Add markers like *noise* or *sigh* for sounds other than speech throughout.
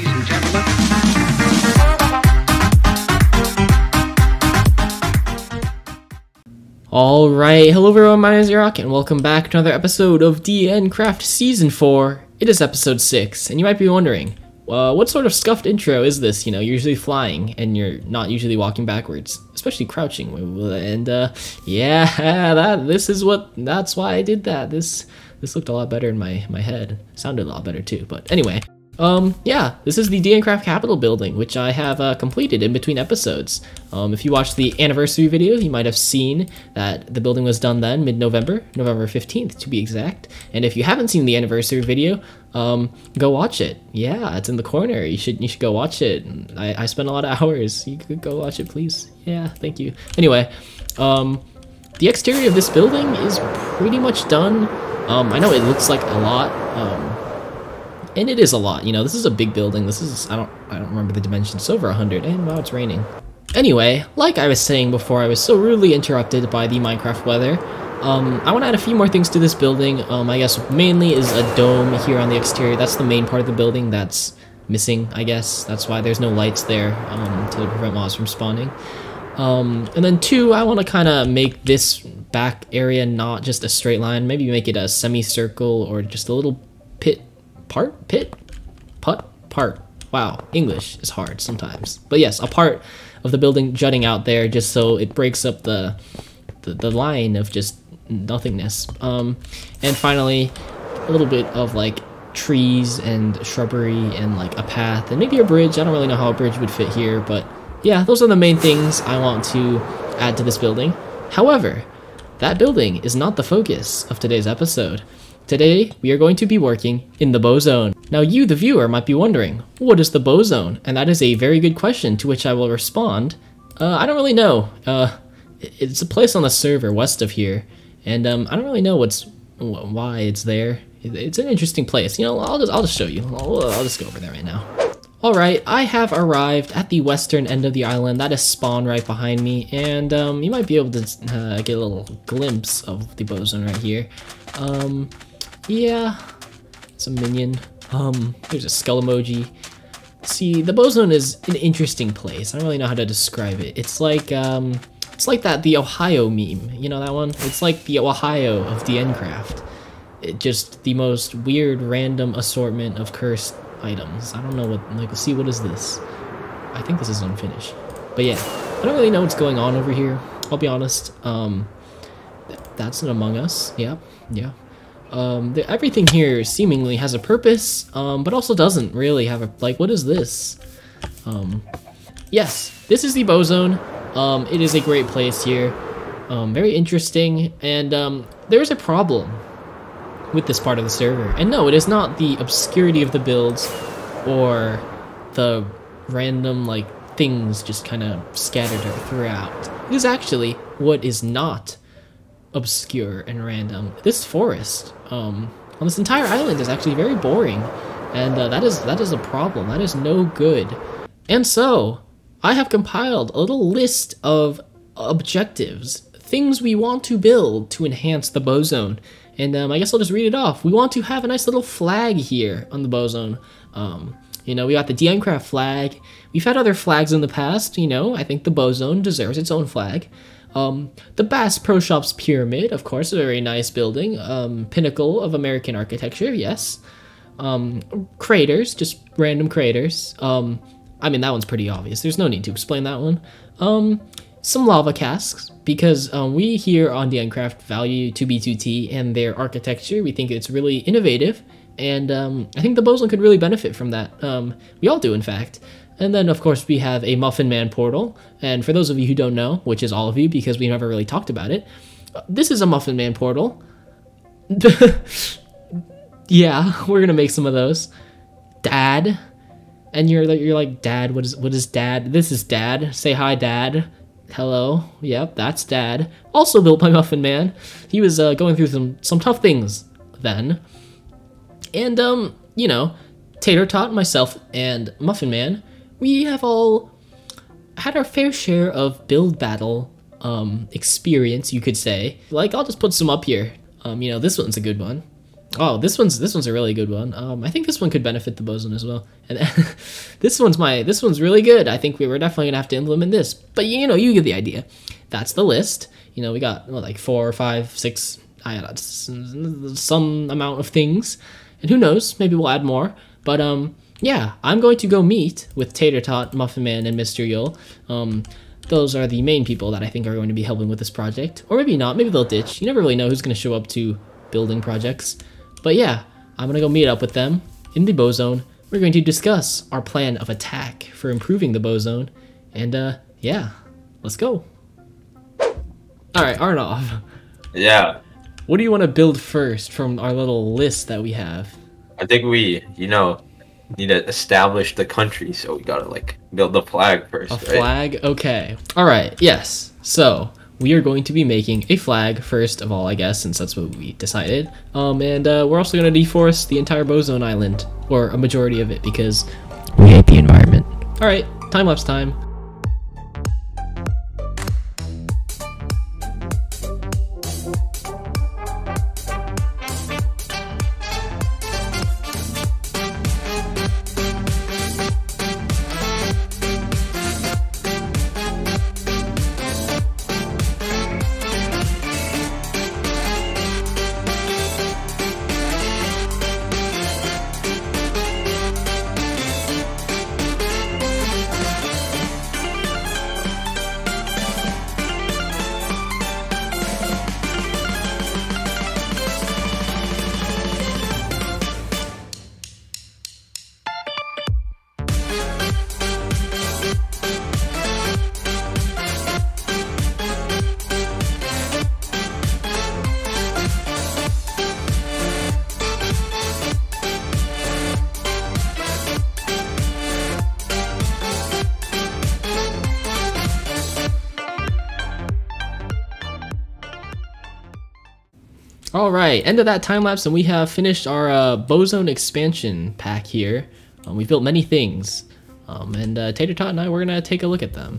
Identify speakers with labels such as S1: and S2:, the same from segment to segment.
S1: ladies and gentlemen.
S2: Alright, hello everyone, my name is Rock, and welcome back to another episode of DN Craft Season 4. It is episode 6, and you might be wondering, uh, what sort of scuffed intro is this? You know, you're usually flying, and you're not usually walking backwards, especially crouching. And, uh, yeah, *laughs* that, this is what, that's why I did that. This, this looked a lot better in my, my head. Sounded a lot better too, but anyway. Um, yeah, this is the DN Craft Capital building, which I have uh, completed in between episodes. Um, if you watched the anniversary video, you might have seen that the building was done then, mid-November, November 15th to be exact. And if you haven't seen the anniversary video, um, go watch it. Yeah, it's in the corner. You should you should go watch it. I, I spent a lot of *laughs* hours. You could go watch it, please. Yeah, thank you. Anyway, um, the exterior of this building is pretty much done. Um, I know it looks like a lot. Um, and it is a lot. You know, this is a big building. This is I don't I don't remember the dimensions. It's over hundred, and wow, it's raining. Anyway, like I was saying before, I was so rudely interrupted by the Minecraft weather. Um, I want to add a few more things to this building. Um, I guess mainly is a dome here on the exterior. That's the main part of the building that's missing. I guess that's why there's no lights there um, to prevent mobs from spawning. Um, and then two, I want to kind of make this back area not just a straight line. Maybe make it a semicircle or just a little pit part? Pit? Putt? Part. Wow english is hard sometimes. But yes a part of the building jutting out there just so it breaks up the the, the line of just nothingness. Um and finally a little bit of like trees and shrubbery and like a path and maybe a bridge. I don't really know how a bridge would fit here but yeah those are the main things i want to add to this building. However that building is not the focus of today's episode Today, we are going to be working in the Bozone. Now you, the viewer, might be wondering, what is the Bozone? And that is a very good question to which I will respond. Uh, I don't really know. Uh, it's a place on the server west of here, and um, I don't really know what's why it's there. It's an interesting place. You know, I'll just I'll just show you. I'll, I'll just go over there right now. Alright, I have arrived at the western end of the island. That is spawn right behind me, and um, you might be able to uh, get a little glimpse of the Bozone right here. Um, yeah, it's a minion. Um, there's a skull emoji. See, the Bozone is an interesting place. I don't really know how to describe it. It's like, um, it's like that, the Ohio meme. You know that one? It's like the Ohio of DNCraft. It just the most weird, random assortment of cursed items. I don't know what, like, see, what is this? I think this is unfinished. But yeah, I don't really know what's going on over here. I'll be honest. Um, that's an Among Us. Yeah, yeah. Um, the, everything here seemingly has a purpose, um, but also doesn't really have a, like, what is this? Um, yes, this is the Bozone. Um, it is a great place here. Um, very interesting, and, um, there's a problem with this part of the server. And no, it is not the obscurity of the builds, or the random, like, things just kind of scattered throughout. It is actually what is not obscure and random. This forest um, on this entire island is actually very boring, and uh, that is that is a problem. That is no good. And so I have compiled a little list of objectives, things we want to build to enhance the Bozone. And um, I guess I'll just read it off. We want to have a nice little flag here on the Bozone. Um, you know, we got the DNCraft flag. We've had other flags in the past, you know, I think the Bozone deserves its own flag. Um, the Bass Pro Shops Pyramid, of course, a very nice building. Um, pinnacle of American architecture, yes. Um, craters, just random craters. Um, I mean, that one's pretty obvious. There's no need to explain that one. Some lava casks, because um, we here on DNCraft value 2B2T and their architecture. We think it's really innovative, and um, I think the Bozone could really benefit from that. Um, we all do, in fact. And then, of course, we have a Muffin Man portal. And for those of you who don't know, which is all of you because we never really talked about it, this is a Muffin Man portal. *laughs* yeah, we're gonna make some of those. Dad, and you're you're like, Dad, what is what is Dad? This is Dad. Say hi, Dad. Hello. Yep, that's Dad. Also built by Muffin Man. He was uh, going through some some tough things then, and um, you know, Tater Tot, myself, and Muffin Man, we have all had our fair share of build battle um, experience, you could say. Like, I'll just put some up here. Um, you know, this one's a good one. Oh, this one's this one's a really good one. Um, I think this one could benefit the Bozone as well. And *laughs* this one's my this one's really good. I think we were definitely gonna have to implement this, but you know you get the idea. That's the list. You know we got like four, five, six, I don't know, some amount of things, and who knows, maybe we'll add more. But um, yeah, I'm going to go meet with Tater Tot, Muffin Man, and Mr. Yule. Um, those are the main people that I think are going to be helping with this project, or maybe not. Maybe they'll ditch. You never really know who's going to show up to building projects. But yeah, I'm gonna go meet up with them in the Bozone. We're going to discuss our plan of attack for improving the Bozone. And uh, yeah, let's go. Alright, Arnov,
S3: Yeah,
S2: what do you want to build first from our little list that we have?
S3: I think we, you know, need to establish the country, so we gotta like build the flag first,
S2: A
S3: right?
S2: flag? Okay. Alright, yes. So, we are going to be making a flag first of all, I guess, since that's what we decided. Um, and uh, we're also going to deforest the entire Bozone Island, or a majority of it, because we hate the environment. Alright, time lapse time. All right, end of that time lapse, and we have finished our uh, Bozone expansion pack here. Um, we built many things, um, and uh, Tater Tot and I we're gonna take a look at them.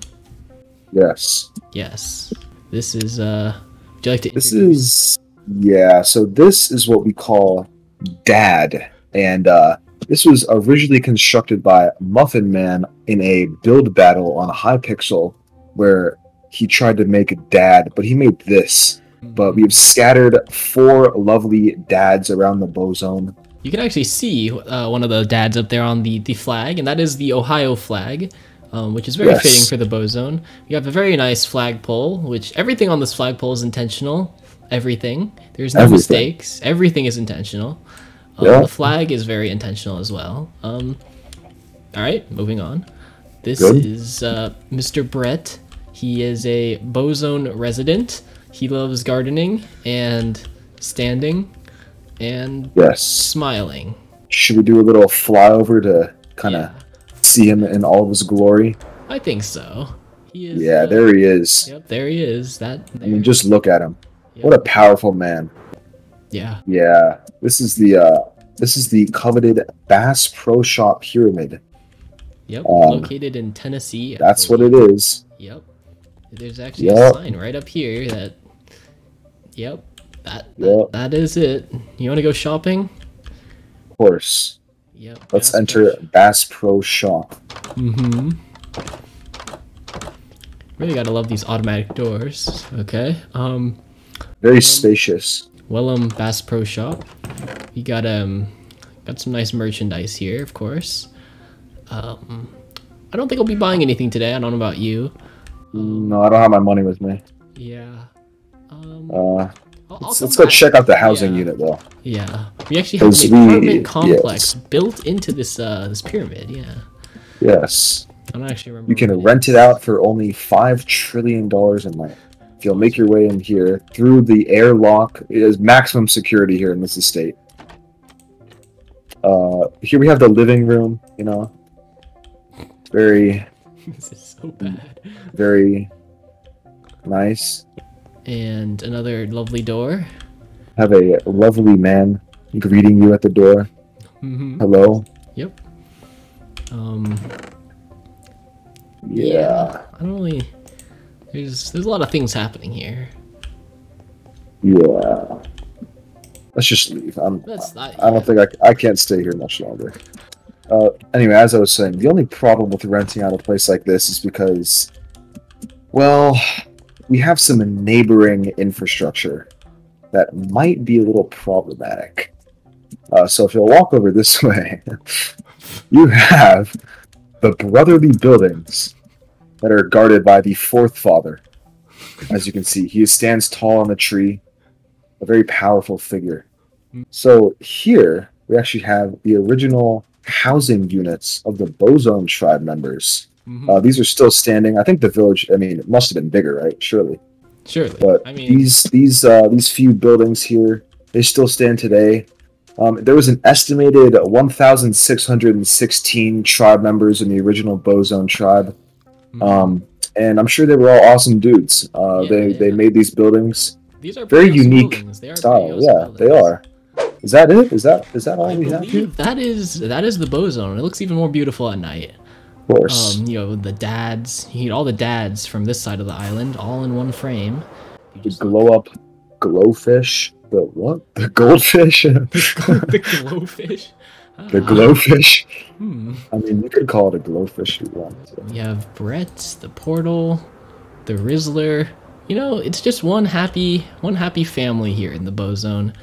S1: Yes.
S2: Yes, this is. Uh, would you like to?
S1: This is yeah. So this is what we call Dad, and uh, this was originally constructed by Muffin Man in a build battle on Hypixel, where he tried to make a Dad, but he made this. But we've scattered four lovely dads around the Bozone.
S2: You can actually see uh, one of the dads up there on the, the flag, and that is the Ohio flag, um, which is very
S1: Yes.
S2: fitting for the Bozone. We have a very nice flagpole, which everything on this flagpole is intentional. Everything. There's no
S1: Everything.
S2: mistakes. Everything is intentional. Um,
S1: Yeah.
S2: The flag is very intentional as well. Um, all right, moving on. This
S1: Good.
S2: is uh, Mr. Brett. He is a Bozone resident. He loves gardening and standing and
S1: Yes.
S2: smiling.
S1: Should we do a little flyover to kind of
S2: Yeah,
S1: see him in all of his glory?
S2: I think so. He is.
S1: Yeah,
S2: uh,
S1: there he is.
S2: Yep, there he is. That.
S1: I mean, just look at him.
S2: Yep.
S1: What a powerful man.
S2: Yeah.
S1: Yeah, this is the uh this is the coveted Bass Pro Shop Pyramid.
S2: Yep.
S1: Um,
S2: located in Tennessee. I
S1: That's what it is.
S2: Yep. There's actually
S1: Yep.
S2: a sign right up here that. Yep. That. That,
S1: Yep.
S2: that is it. You want to go shopping?
S1: Of course.
S2: Yep.
S1: Let's enter Bass Pro Shop.
S2: Mm-hmm. Really gotta love these automatic doors. Okay. Um.
S1: Very spacious.
S2: Wellum Bass Pro Shop. We got um got some nice merchandise here, of course. Um I don't think I'll be buying anything today. I don't know about you.
S1: No, I don't have my money with me.
S2: Yeah. Um
S1: Uh, let's, let's go check out the housing
S2: Yeah.
S1: unit though.
S2: Yeah. We actually have an
S1: we-
S2: apartment complex
S1: yes.
S2: built into this uh this pyramid, yeah.
S1: Yes,
S2: I don't actually remember.
S1: you can rent it out for only five trillion dollars a night. If you'll make your way in here through the airlock, it is maximum security here in this estate. Uh, here we have the living room. You know, very *laughs*
S2: this is so bad.
S1: very nice.
S2: And another lovely door.
S1: Have a lovely man greeting you at the door.
S2: hmm
S1: Hello.
S2: Yep. Um
S1: Yeah.
S2: I don't really there's there's a lot of things happening here.
S1: Yeah. let's just leave. I'm,
S2: That's not.
S1: I don't think I I can't stay here much longer. Uh, anyway, as I was saying, the only problem with renting out a place like this is because, well, we have some neighboring infrastructure that might be a little problematic. Uh, so if you'll walk over this *laughs* way, you have the brotherly buildings that are guarded by the fourth father. As you can see, he stands tall on the tree, a very powerful figure. So here we actually have the original housing units of the Bozone tribe members.
S2: Mhm.
S1: Uh, these are still standing. I think the village. I mean, it must have been bigger, right? Surely.
S2: Surely.
S1: But
S2: I mean,
S1: these these uh, these few buildings here, they still stand today. Um, there was an estimated 1,616 tribe members in the original Bozone tribe,
S2: mhm.
S1: um, and I'm sure they were all awesome dudes. Uh,
S2: Yeah,
S1: they
S2: yeah.
S1: they made these buildings
S2: these are
S1: very unique
S2: buildings.
S1: Style. Yeah, they are. Is that it? Is that is that all
S2: I
S1: we have here?
S2: That is that is the Bozone. It looks even more beautiful at night.
S1: Course.
S2: Um, you know, the dads, you get all the dads from this side of the island, all in one frame. You just-
S1: glow up glowfish. The what? The *laughs* goldfish.
S2: the *laughs* glowfish.
S1: the
S2: Ah,
S1: glowfish.
S2: hmm.
S1: I mean, you could call it a glowfish if you want. to.
S2: We have Brett, the Portal, the Rizzler. You know, it's just one happy, one happy family here in the Bozone.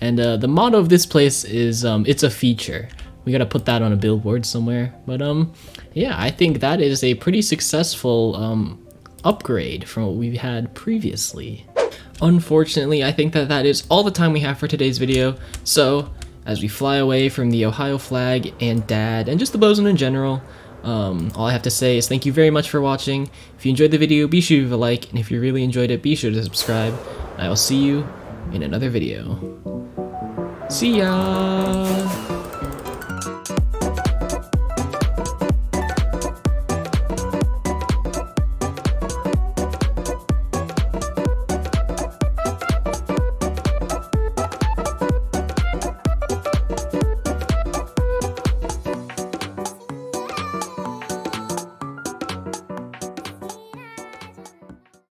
S2: And uh, the motto of this place is um, "It's a feature." We gotta put that on a billboard somewhere. But um, yeah, I think that is a pretty successful um upgrade from what we've had previously. Unfortunately, I think that that is all the time we have for today's video. So, as we fly away from the Ohio flag and Dad and just the Bozone in general, um, all I have to say is thank you very much for watching. If you enjoyed the video, be sure to leave a like, and if you really enjoyed it, be sure to subscribe. I will see you in another video. See ya!